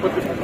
Потрібно.